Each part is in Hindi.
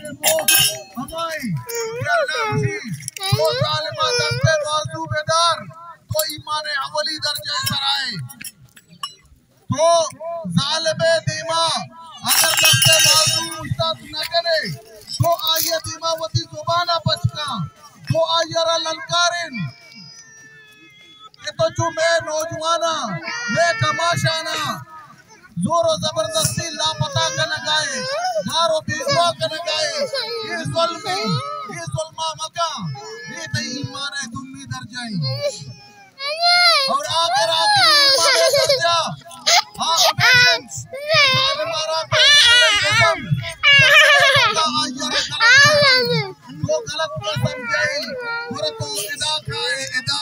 के वो हमारी वो तो ईमान अवली तो जालब दीमा अगर दस्ते बाजू तो आइए दीमावती तो मैं नौजवाना मैं कमाशाना ज़ोर ज़बरदस्ती लापता का लगाए गारो बीसवा का लगाए ये जुल्मी ये जुल्मा मका ये तो ईमान है दुम्मी दर जाए और आकर आकर ईमान दर्जा हाँ अमेजिंग हमारा कसम का आयर गलत वो गलत कसम गई और तो इदा खाए इदा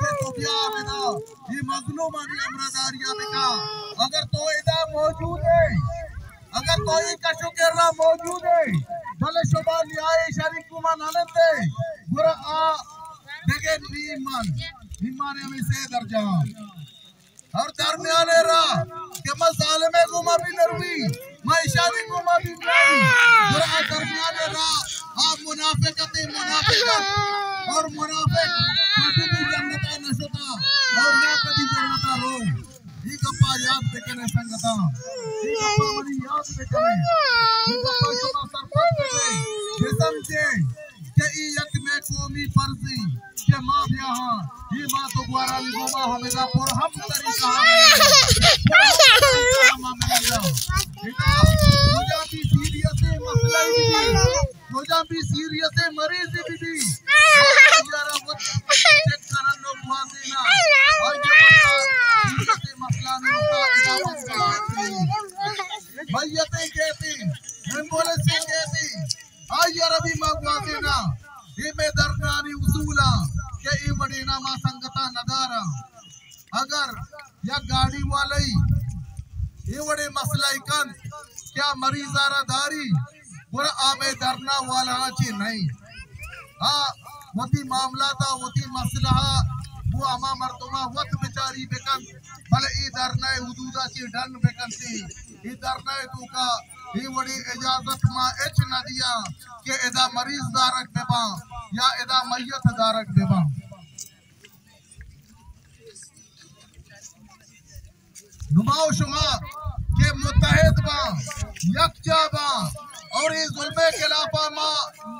के तो क्या आवेदा ये मजलूम आदि अमरदार याबिका अगर तो इदा मौजूद है अगर तो ये कशो के रहा मौजूद है भले शोभा न्याय शरीक कुमार आनंद है बुरा आ देखे नीमन नीमन हमें से दर्जान हर दरमियान रहा कि मैं साल में घुमा भी नरवी मैं शादी घुमा भी नहीं जरा दरमियान रहा आप मुनाफिकत मुनाफिकत और मुनाफे कभी भी जन्नता नशता और ना कभी जन्नता रो। ये गप्पा याद पे संगता। ये गप्पा बड़ी याद पे ये गप्पा सुना सरपंच से ये समझे कि ये यक में कोमी फर्जी। के माँ यहाँ। ये माँ तो ग्वारा लिगोमा हमेदा पर हम तरीका रोजा भी सीरियस है मसला ही रोजा भी सीरियस मरीज़ भी भी वो चेक करन लोग हुआ देना। और ये मसला भैयते कहती एंबुलेंस कहती आइए रवि मांगवा ई मा संगता नगारा अगर या गाड़ी वाले ये वडे मसला इकन क्या मरीजारा दारी बुरा आबे दरना वाला ची नहीं। हाँ वती मामला था, वती मसला वो अमा मर्दमा वत बेचारी बेकन भले ई दरना हुदूदा ची डन बेकन सी ई दरना तू का ई वड़ी इजाज़त मा एच न दिया, के एदा मरीज़ दारक बेबा या एदा मैयत दारक बेबा नुमाओ शुमा के मुतहद बा बा और इस जुल्मे के खिलाफा मा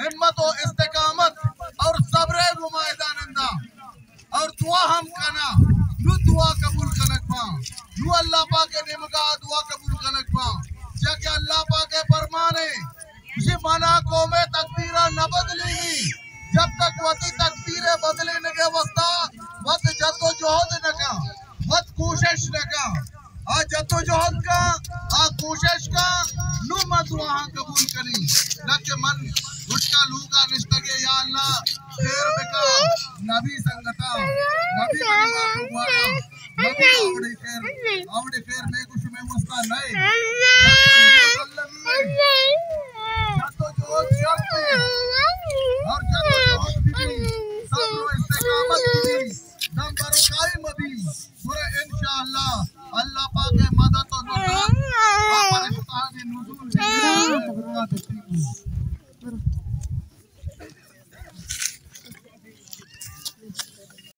हिम्मत और इस्तेकामत, और सब्र गुमायदानंदा और दुआ हम कना यू दुआ कबूल कनक पा नु अल्लाह पा के निमगा दुआ कबूल कनक पा जाके अल्लाह पा के फरमाने इसी मना को में तकदीरा आ जद्दोजहद का आ कोशिश का, नु वहाँ कबूल करी। के मन गुटका लूगा निस्तगे या अल्लाह खैर बेका, नबी संगता, नबी बनवा नबी, आवड़े खैर आवड़े खैर में कुछ में मुस्ता नहीं जद्दोजहद शर्त है और जद्दोजहद भी सब्र इस्तेकामत भी दम बरोकाई मबी पूरे इंशाअल्लाह अल्लाह पाक के मदद और